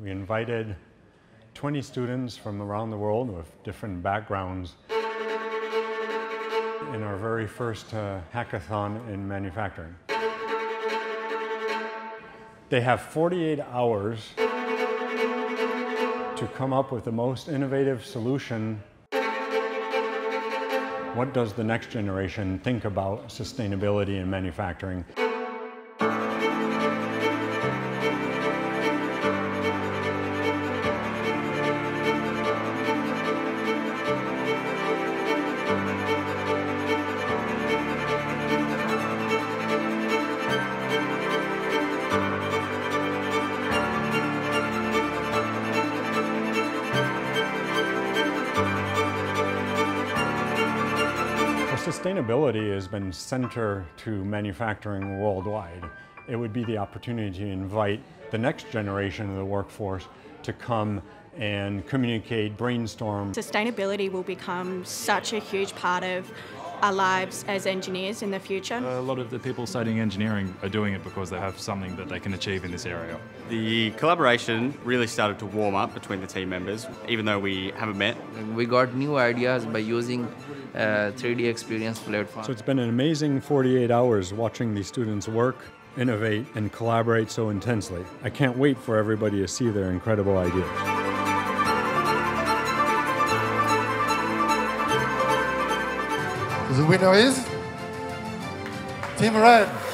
We invited 20 students from around the world with different backgrounds in our very first uh, hackathon in manufacturing. They have 48 hours to come up with the most innovative solution. What does the next generation think about sustainability in manufacturing? Sustainability has been center to manufacturing worldwide. It would be the opportunity to invite the next generation of the workforce to come and communicate, brainstorm. Sustainability will become such a huge part of our lives as engineers in the future. A lot of the people studying engineering are doing it because they have something that they can achieve in this area. The collaboration really started to warm up between the team members, even though we haven't met. We got new ideas by using Uh, 3D experience platform. So it's been an amazing 48 hours watching these students work, innovate, and collaborate so intensely. I can't wait for everybody to see their incredible ideas. The winner is Team Red.